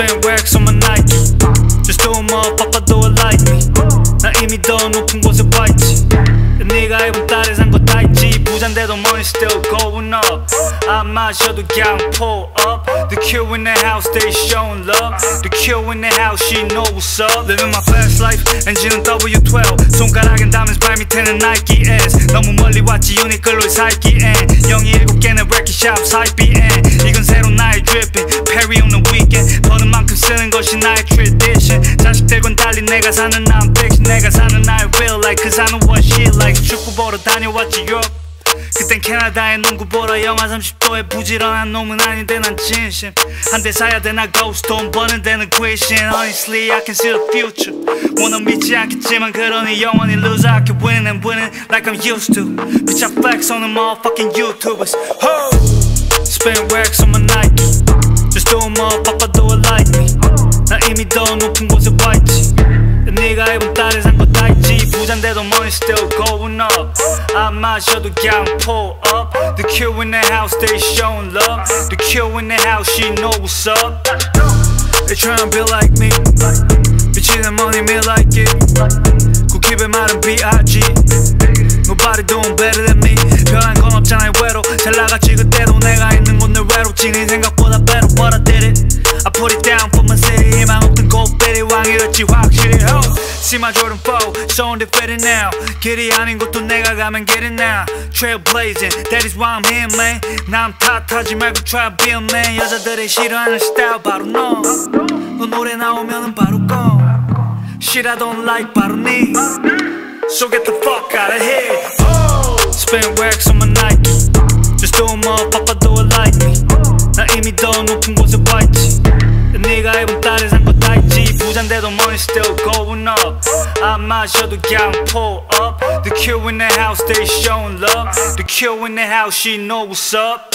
spent racks on my Nike Just do them all, Papa do it like me 나 the 더 높은 곳에 와있지 네가 입은 딸에 산거 다 있지 부잔데도 money still going up. I'mma show the gang pull up. The Q in the house, they showing love. The Q in the house, she know what's up. Living my best life, 엔진은 W12 손가락엔 담에서 발밑에는 Nike S 너무 멀리 왔지 유니클로의 사이키 N 영이 일곱 개는 레키샵 사이비 N 내가 사는 non fiction 내가 사는 나의 real life Cause I know what shit like 축구 보러 다녀왔지 Europe 그땐 캐나다에 농구 보러 영하 30도에 부지런한 놈은 아닌데 난 진심 한 대 사야 되나 ghost 돈 버는 데는 question Honestly I can see the future 원은 믿지 않겠지만 그러니 영원히 lose I can win and win it like I'm used to Bitch I flex on the motherfucking YouTubers Ho! Spin wax on my The money still going up. 안마셔도 그냥 pull up. The Q in the house they showing love. The Q in the house she know what's up. They tryna be like me. 미치는 money me like it. Go keep it 말은 B.I.G Nobody doing better than me. 변한 건 없잖아 외로 잘 나가지 그때도 내가 있는 건늘 외롭지 니 생각보다 better but I did it. I put it down 고배리 왕이었지 확실히 ho See my Jordan 4 so undefeated now 길이 아닌 곳도 내가 가면 get it now Trailblazing that is why I'm here man 남 탓하지 말고 try to be a man 여자들이 싫어하는 스타일 바로 너너 노래 나오면은 바로 꺼 Shit I don't like 바로 니 So get the fuck out of here Spin wax on my Nike still going up. I'm not sure the gang pull up. The Q in the house, they showing love. The Q in the house, she know what's up.